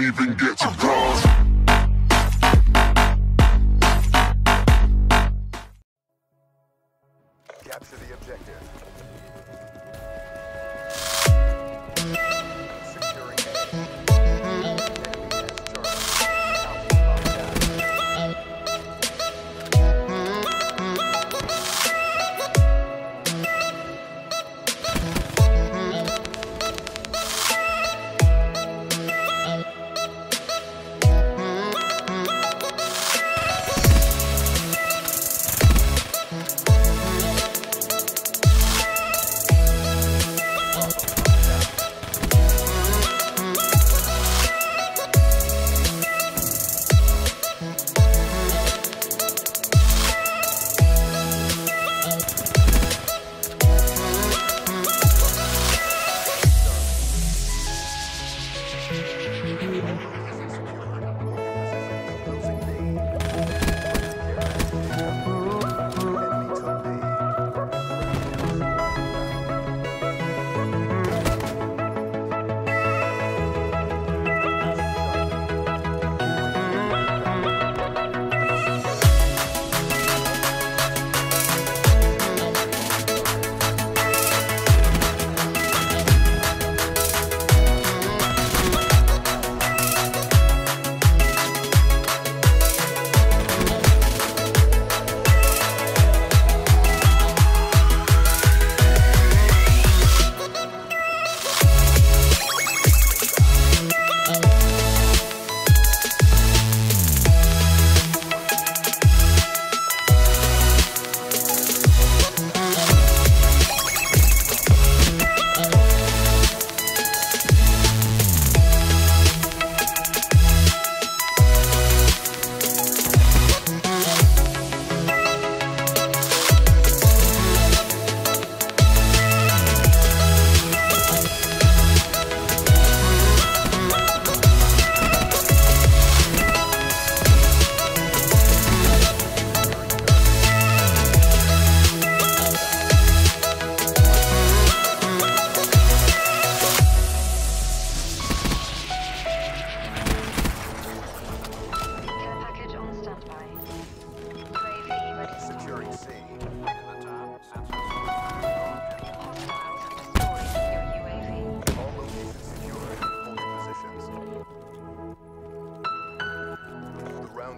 didn't even get to pause. Capture the objective.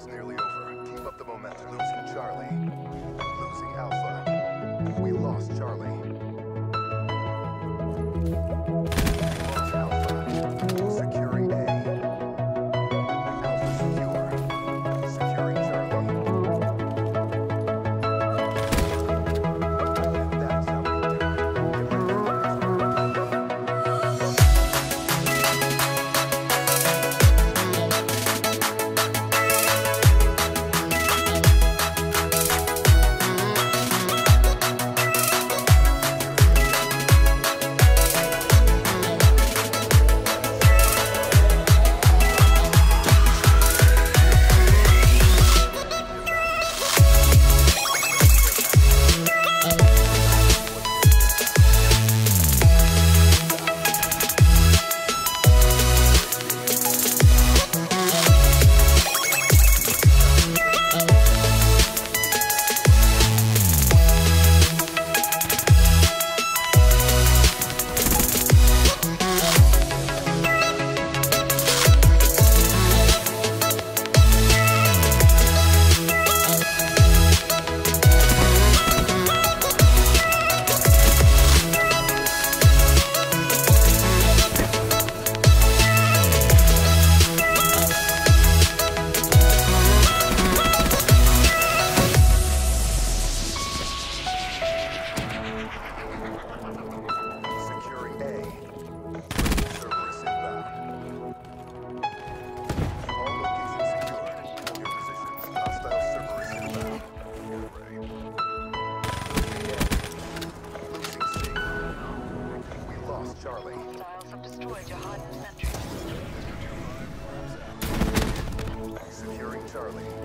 Mission's nearly over. Keep up the momentum. Losing Charlie. Losing Alpha. We lost Charlie. Charlie.